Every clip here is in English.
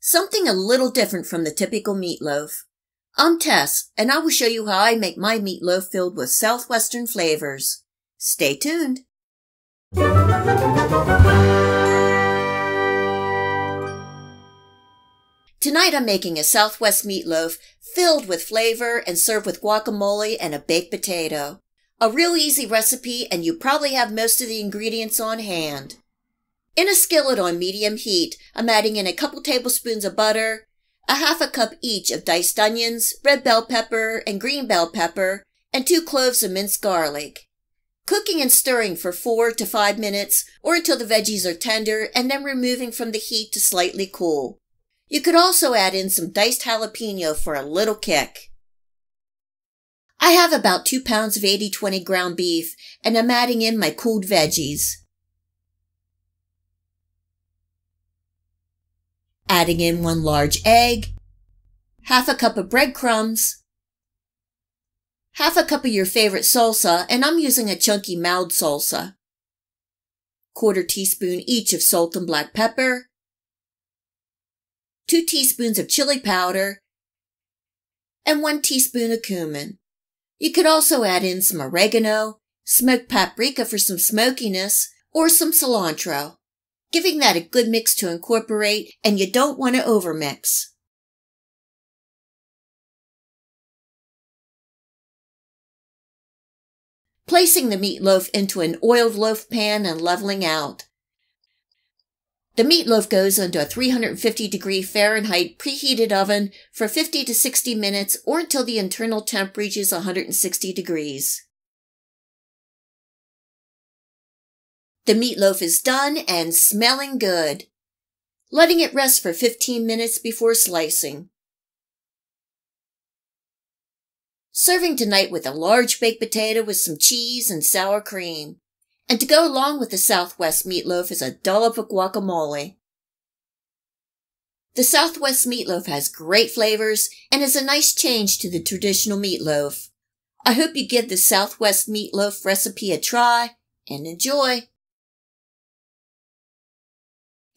something a little different from the typical meatloaf. I'm Tess, and I will show you how I make my meatloaf filled with southwestern flavors. Stay tuned. Tonight I'm making a southwest meatloaf filled with flavor and served with guacamole and a baked potato. A real easy recipe and you probably have most of the ingredients on hand. In a skillet on medium heat, I'm adding in a couple tablespoons of butter, a half a cup each of diced onions, red bell pepper, and green bell pepper, and two cloves of minced garlic. Cooking and stirring for four to five minutes or until the veggies are tender and then removing from the heat to slightly cool. You could also add in some diced jalapeno for a little kick. I have about two pounds of 80-20 ground beef and I'm adding in my cooled veggies. Adding in one large egg, half a cup of breadcrumbs, half a cup of your favorite salsa, and I'm using a chunky mild salsa, quarter teaspoon each of salt and black pepper, 2 teaspoons of chili powder, and 1 teaspoon of cumin. You could also add in some oregano, smoked paprika for some smokiness, or some cilantro, giving that a good mix to incorporate, and you don't want to overmix. Placing the meatloaf into an oiled loaf pan and leveling out. The meatloaf goes into a 350 degree Fahrenheit preheated oven for 50 to 60 minutes or until the internal temp reaches 160 degrees. The meatloaf is done and smelling good. Letting it rest for 15 minutes before slicing. Serving tonight with a large baked potato with some cheese and sour cream. And to go along with the Southwest meatloaf is a dollop of guacamole. The Southwest meatloaf has great flavors and is a nice change to the traditional meatloaf. I hope you give the Southwest meatloaf recipe a try and enjoy.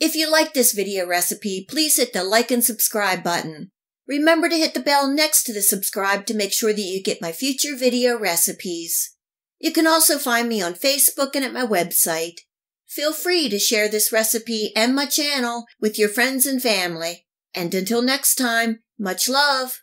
If you like this video recipe, please hit the like and subscribe button. Remember to hit the bell next to the subscribe to make sure that you get my future video recipes. You can also find me on Facebook and at my website. Feel free to share this recipe and my channel with your friends and family. And until next time, much love!